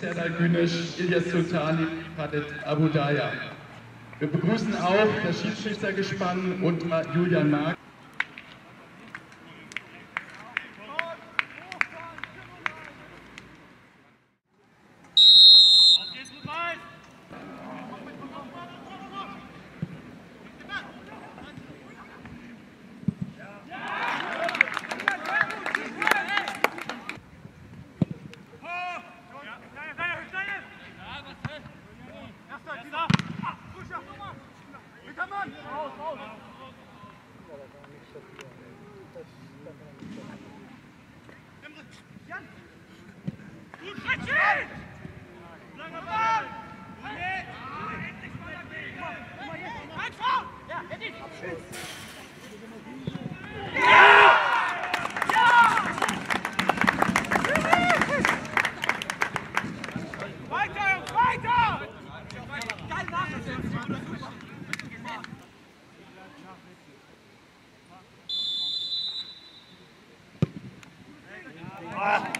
Serdar Güneş, Ilyas Sultani, Khaled Abu Daya. Wir begrüßen auch das Schiedsrichtergespann und Julian Mark. Weiter! Ah.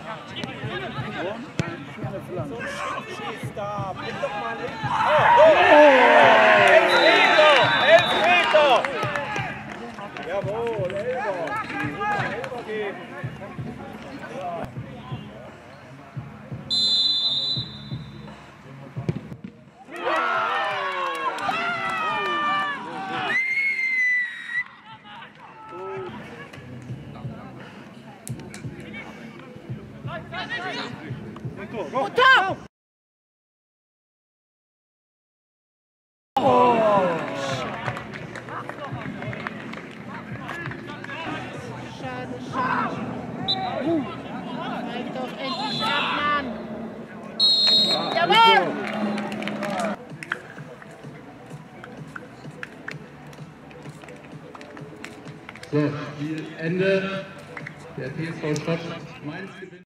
Und eine schöne Flanke. Stop! Nimm doch mal hin. Elfmeter! Schade, schade. Uh, halt doch endlich ab, Mann. Jawohl! So, Spielende. Der TSV Schott Mainz gewinnt.